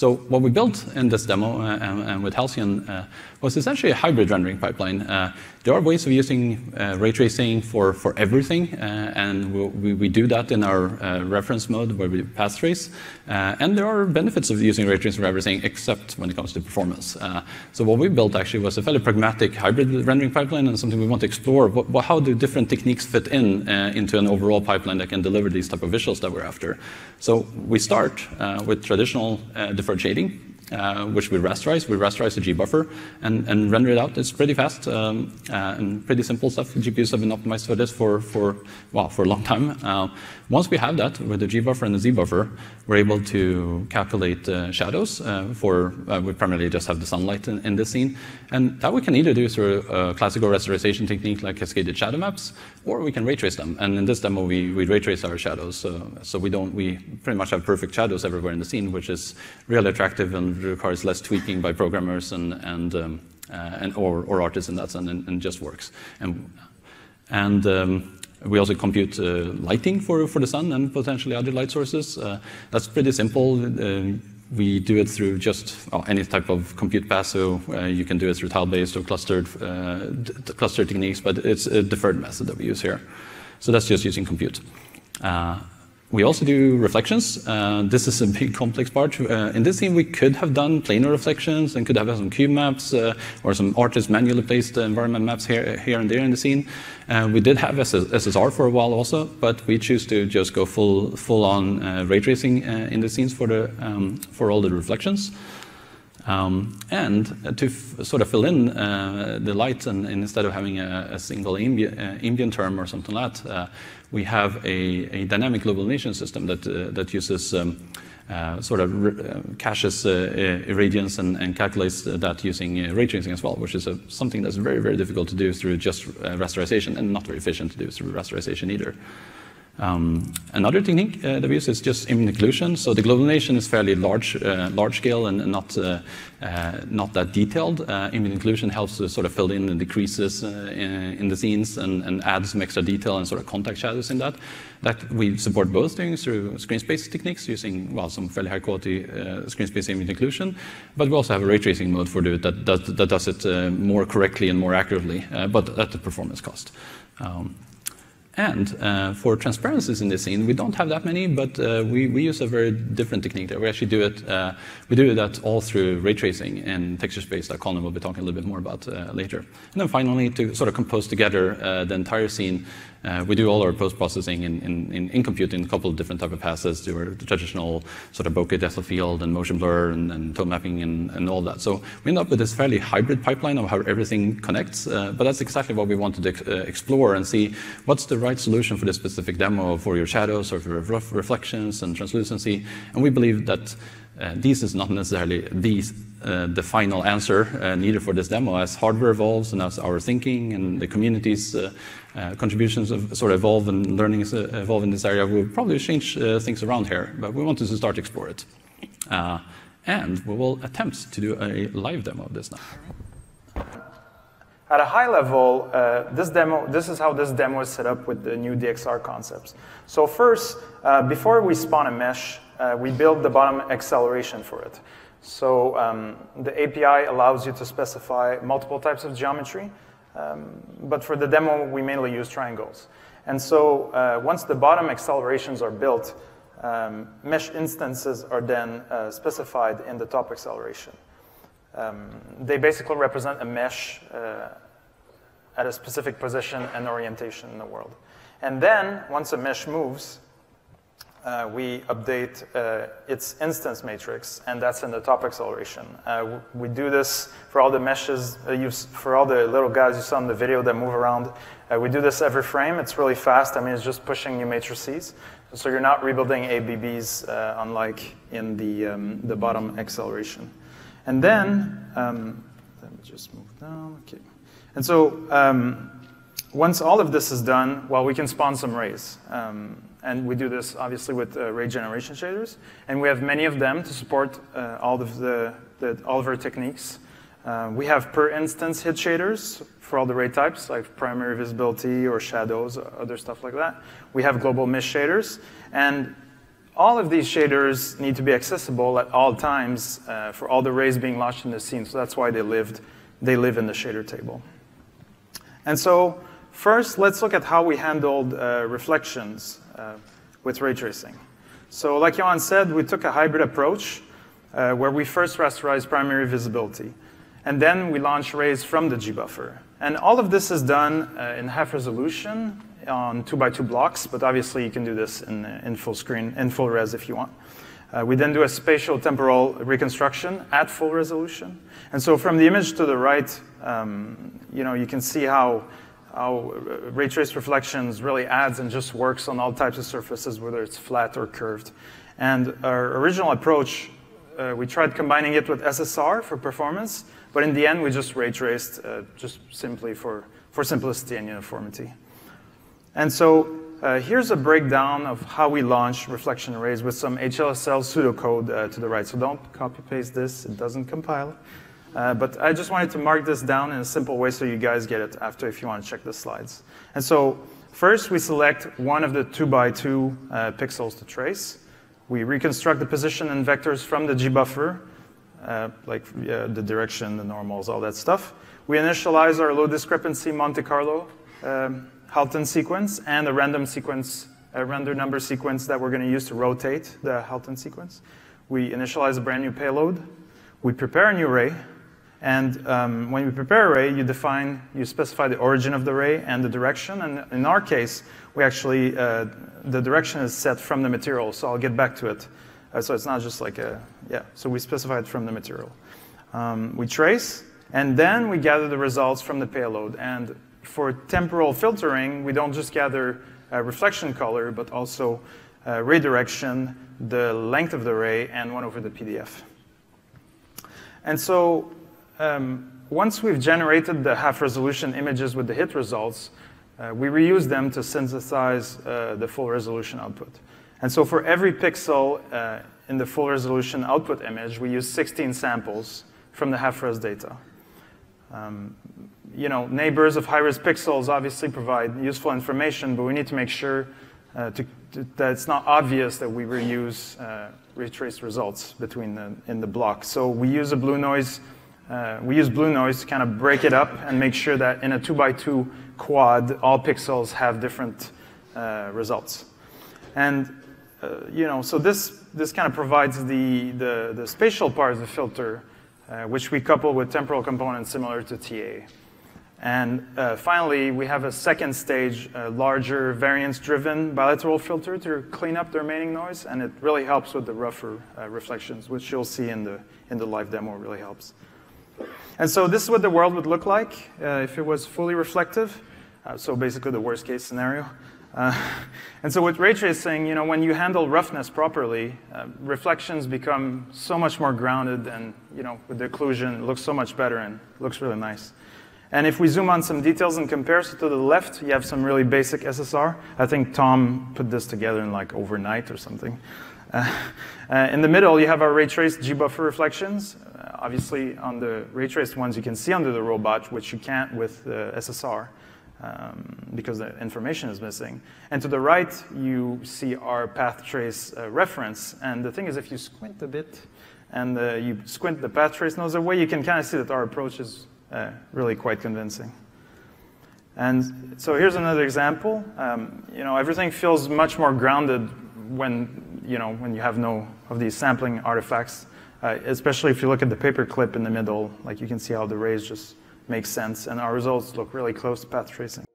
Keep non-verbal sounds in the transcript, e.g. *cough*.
So what we built in this demo uh, and, and, with Halcyon uh, was essentially a hybrid rendering pipeline. Uh, there are ways of using uh, ray tracing for, for everything, uh, and we, we, do that in our uh, reference mode where we path trace. and there are benefits of using ray tracing for everything except when it comes to performance. so what we built actually was a fairly pragmatic hybrid rendering pipeline and something we want to explore. What, what, how do different techniques fit in into an overall pipeline that can deliver these type of visuals that we're after? So we start with traditional deferred shading, uh, which we rasterize. We rasterize the G-buffer and, and, render it out. It's pretty fast um, uh, and pretty simple stuff. GPUs have been optimized for this for, for well, for a long time. Uh, once we have that with the G-buffer and the Z-buffer, we're able to calculate uh, shadows uh, for, uh, we primarily just have the sunlight in, in, this scene. And that we can either do through a classical rasterization technique like cascaded shadow maps, or we can ray trace them. And in this demo, we, we ray trace our shadows. So, so we don't, we pretty much have perfect shadows everywhere in the scene, which is really attractive and requires less tweaking by programmers and, and, um, uh, and or, or artists in that sense, and, and just works. And, and um, we also compute uh, lighting for, for the sun and potentially other light sources. Uh, that's pretty simple. Uh, we do it through just oh, any type of compute path, so uh, you can do it through tile-based or clustered, uh, clustered techniques, but it's a deferred method that we use here. So that's just using compute. We also do reflections. Uh, this is a big complex part. Uh, in this scene, we could have done planar reflections and could have some cube maps uh, or some artist manually placed environment maps here, here and there in the scene. Uh, we did have SSR for a while also, but we choose to just go full, full on uh, ray tracing uh, in the scenes for, the, um, for all the reflections. Um, and to sort of fill in uh, the light, and, and, instead of having a, a single ambient, uh, ambient, term or something like that, uh, we have a, a, dynamic global illumination system that, uh, that uses um, uh, sort of uh, caches irradiance and, and, calculates that using ray tracing as well, which is a, something that's very, very difficult to do through just rasterization and not very efficient to do through rasterization either. Um, another technique uh, that we use is just ambient occlusion. So the global illumination is fairly large, uh, large scale and not, uh, uh not that detailed. Uh, ambient occlusion helps to sort of fill in the decreases uh, in, in, the scenes and, and add some extra detail and sort of contact shadows in that. That we support both things through screen space techniques using well some fairly high quality screen space ambient occlusion, but we also have a ray tracing mode for it that does, that does it more correctly and more accurately, but at the performance cost. Um, and uh, for transparencies in this scene, we don't have that many, but uh, we, we use a very different technique there. We actually do it, uh, we do that all through ray tracing in texture space that Colin will be talking a little bit more about uh, later. And then finally, to sort of compose together uh, the entire scene, uh, we do all our post-processing in, in, in, in, compute in a couple of different type of passes, do our traditional sort of bokeh depth of field and motion blur and, and tone mapping and, and, all that. So we end up with this fairly hybrid pipeline of how everything connects, uh, but that's exactly what we wanted to uh, explore and see what's the right solution for this specific demo for your shadows or for reflections and translucency. And we believe that uh, this is not necessarily the, uh, the final answer uh, needed for this demo. As hardware evolves and as our thinking and the community's uh, uh, contributions of, sort of evolve and learnings uh, evolve in this area, we'll probably change things around here, but we wanted to start to explore it. and we will attempt to do a live demo of this now. At a high level, uh, this demo, this is how this demo is set up with the new DXR concepts. So first, uh, before we spawn a mesh, uh, we build the bottom acceleration for it. So um, the API allows you to specify multiple types of geometry, um, but for the demo, we mainly use triangles. And so uh, once the bottom accelerations are built, um, mesh instances are then uh, specified in the top acceleration. Um, they basically represent a mesh uh, at a specific position and orientation in the world. And then, once a mesh moves, uh, we update uh, its instance matrix, and that's in the top acceleration. Uh, we do this for all the meshes, uh, for all the little guys you saw in the video that move around. Uh, we do this every frame. It's really fast. I mean, it's just pushing new matrices. So you're not rebuilding ABBs, uh, unlike in the, um, the bottom acceleration. And then, um, let me just move down. Okay. And so um, once all of this is done, well, we can spawn some rays. Um, and we do this obviously with uh, ray generation shaders. And we have many of them to support uh, all of the, the, all of our techniques. Uh, we have per instance hit shaders for all the ray types, like primary visibility or shadows, or other stuff like that. We have global miss shaders. And all of these shaders need to be accessible at all times uh, for all the rays being launched in the scene. So that's why they lived, they live in the shader table. And so first, let's look at how we handled uh, reflections uh, with ray tracing. So like Johan said, we took a hybrid approach uh, where we first rasterized primary visibility. And then we launch rays from the gbuffer. And all of this is done uh, in half resolution on two by two blocks, but obviously you can do this in, in full screen, in full res if you want. Uh, we then do a spatial temporal reconstruction at full resolution. And so from the image to the right, um, you know, you can see how, how ray trace reflections really adds and just works on all types of surfaces, whether it's flat or curved. And our original approach, uh, we tried combining it with SSR for performance, but in the end, we just ray traced uh, just simply for, for simplicity and uniformity. And so uh, here's a breakdown of how we launch reflection rays with some HLSL pseudocode uh, to the right. So don't copy paste this, it doesn't compile. Uh, but I just wanted to mark this down in a simple way so you guys get it after if you want to check the slides. And so first we select one of the two by two uh, pixels to trace. We reconstruct the position and vectors from the gbuffer, uh, like the direction, the normals, all that stuff. We initialize our low discrepancy Monte Carlo um, Halton sequence and a random sequence, a render number sequence that we're going to use to rotate the Halton sequence. We initialize a brand new payload. We prepare a new ray. And um, when you prepare a ray, you define, you specify the origin of the ray and the direction. And in our case, we actually, uh, the direction is set from the material. So I'll get back to it. Uh, so it's not just like a, yeah. So we specify it from the material. Um, we trace, and then we gather the results from the payload. And for temporal filtering, we don't just gather uh, reflection color, but also uh, ray direction, the length of the ray, and 1 over the PDF. And so um, once we've generated the half-resolution images with the hit results, uh, we reuse them to synthesize uh, the full resolution output. And so for every pixel uh, in the full resolution output image, we use 16 samples from the half-res data. Um, you know, neighbors of high-res pixels obviously provide useful information, but we need to make sure uh, to, to, that it's not obvious that we reuse uh, ray traced results between the, in the block. So we use a blue noise, uh, we use blue noise to kind of break it up and make sure that in a two by two quad, all pixels have different uh, results. And uh, you know, so this, this kind of provides the, the, the spatial part of the filter, uh, which we couple with temporal components similar to TAA. And uh, finally, we have a second stage, a larger variance-driven bilateral filter to clean up the remaining noise, and it really helps with the rougher uh, reflections, which you'll see in the, in the live demo really helps. And so this is what the world would look like uh, if it was fully reflective, uh, so basically the worst case scenario. Uh, *laughs* and so with ray tracing, you know, when you handle roughness properly, uh, reflections become so much more grounded, and you know, with the occlusion, it looks so much better and looks really nice. And if we zoom on some details and compare, so to the left, you have some really basic SSR. I think Tom put this together in like overnight or something. Uh, uh, in the middle, you have our ray traced G-buffer reflections. Uh, obviously, on the ray traced ones, you can see under the robot, which you can't with the SSR um, because the information is missing. And to the right, you see our path trace uh, reference. And the thing is, if you squint a bit and uh, you squint the path trace nose away, you can kind of see that our approach is uh, really quite convincing. And so here's another example. Um, you know, everything feels much more grounded when you know when you have no of these sampling artifacts. Uh, especially if you look at the paper clip in the middle, like you can see how the rays just make sense, and our results look really close to path tracing.